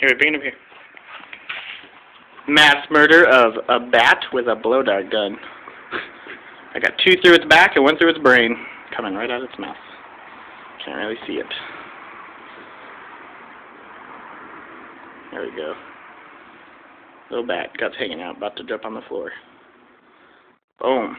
Here, bring up here. Mass murder of a bat with a blow dart gun. I got two through its back and one through its brain, coming right out of its mouth. Can't really see it. There we go. Little bat, guts hanging out, about to drop on the floor. Boom.